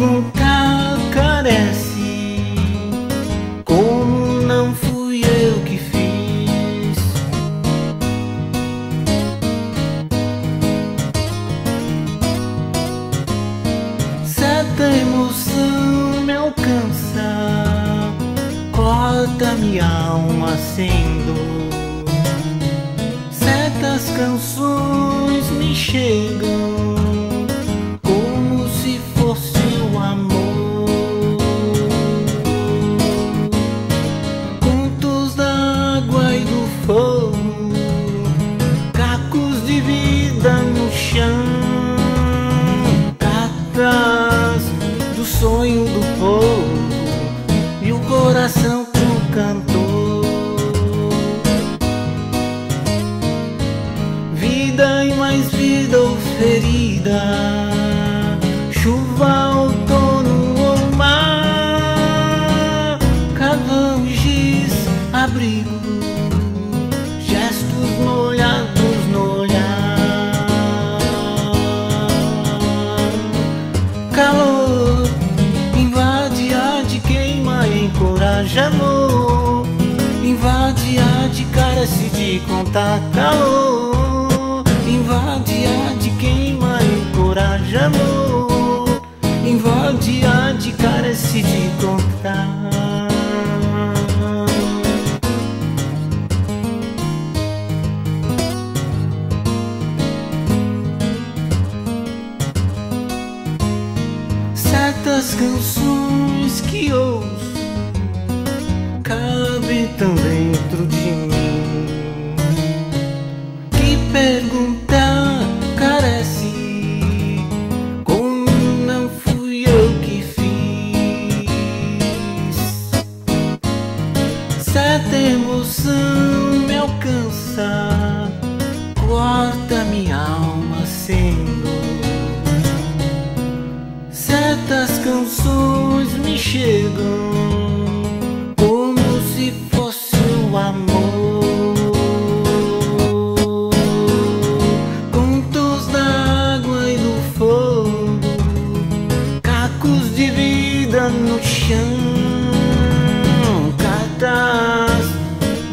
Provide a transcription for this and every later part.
pergunta carece como não fui eu que fiz. Certa emoção me alcança, corta minha alma sem dor. Certas canções me chegam ferida, chuva, outono ou mar, carvão e giz, abrigo, gestos molhados no olhar, calor invade a de queima, encoraja amor, invade a de carece de contar calor, invade a queima, encoraja amor, invade a de carece de contar. certas canções que ouço cabe tão dentro de mim que perguntar certa emoção me alcança corta minha alma sendo Certas canções me chegam como se fosse o amor. Contos da água e do fogo, cacos de vida no chão,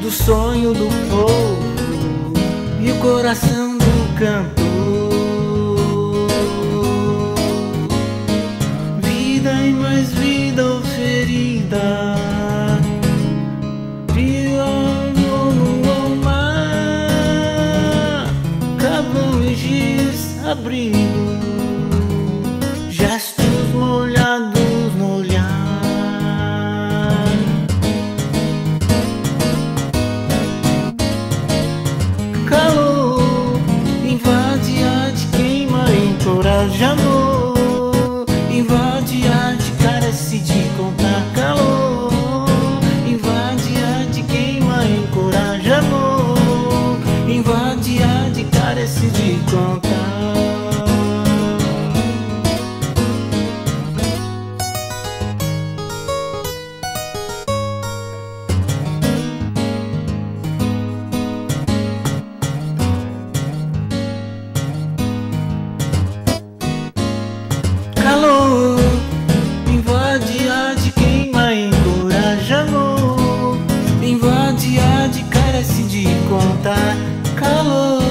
do sonho do povo e o coração do cantor. Vida e mais vida ou ferida Violão no mar giz abrindo esquece de contar calor. Invade a de queima, encoraja amor. Invade a de carece de contar. calor,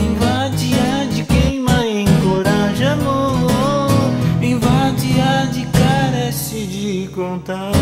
invade a de queima, encoraja amor, invade a de carece de contar.